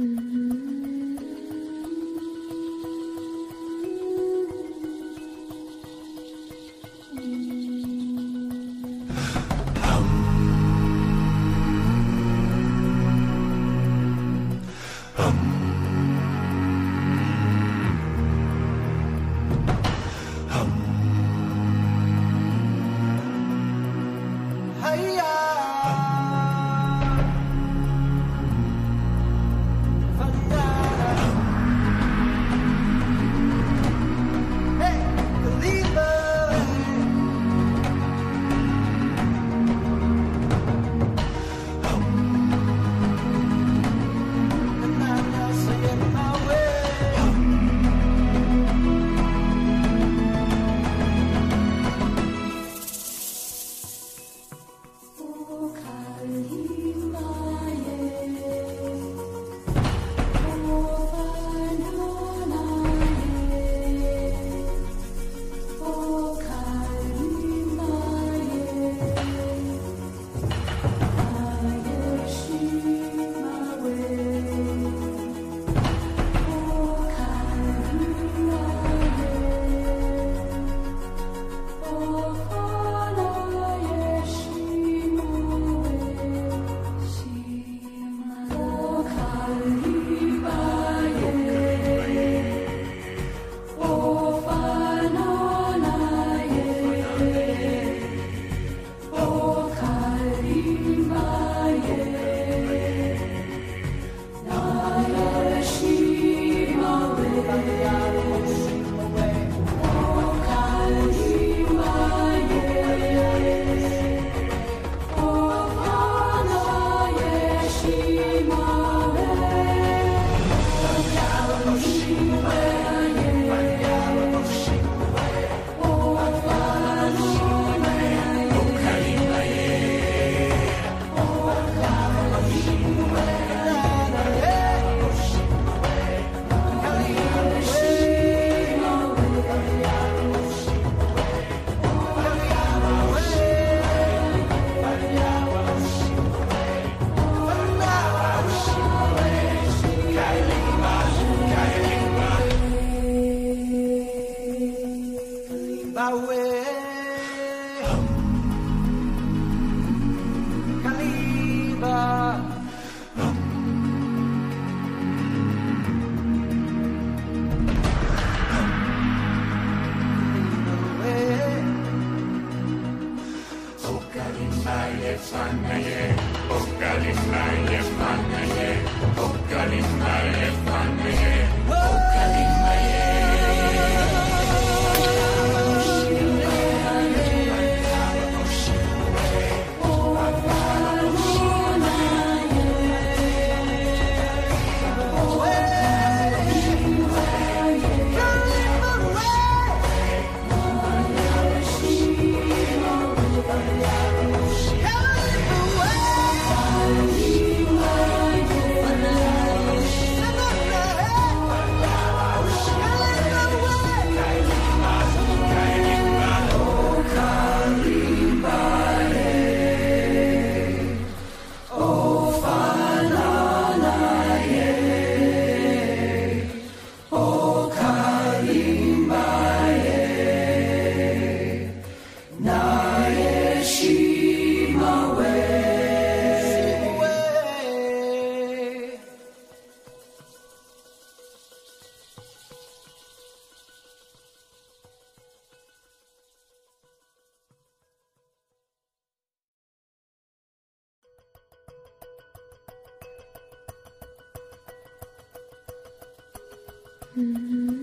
Mm-hmm. Um. um. Sannaye, O Kalindaye, Mannaye, O Kalindaye, 嗯。